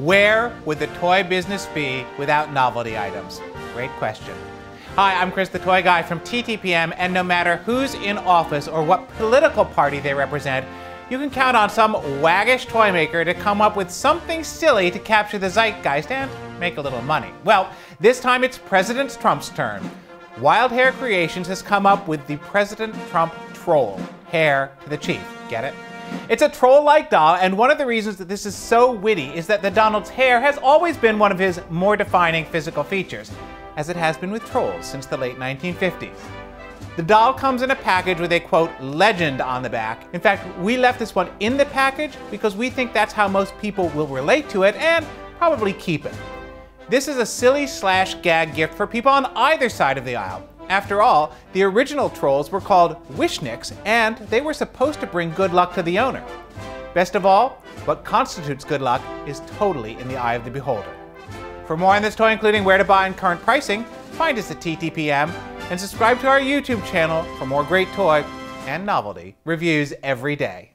Where would the toy business be without novelty items? Great question. Hi, I'm Chris the Toy Guy from TTPM, and no matter who's in office or what political party they represent, you can count on some waggish toy maker to come up with something silly to capture the zeitgeist and make a little money. Well, this time it's President Trump's turn. Wild Hair Creations has come up with the President Trump troll, hair to the chief. Get it? It's a troll-like doll, and one of the reasons that this is so witty is that the Donald's hair has always been one of his more defining physical features, as it has been with trolls since the late 1950s. The doll comes in a package with a quote, legend on the back. In fact, we left this one in the package because we think that's how most people will relate to it and probably keep it. This is a silly slash gag gift for people on either side of the aisle. After all, the original trolls were called Wishniks, and they were supposed to bring good luck to the owner. Best of all, what constitutes good luck is totally in the eye of the beholder. For more on this toy, including where to buy and current pricing, find us at TTPM and subscribe to our YouTube channel for more great toy and novelty reviews every day.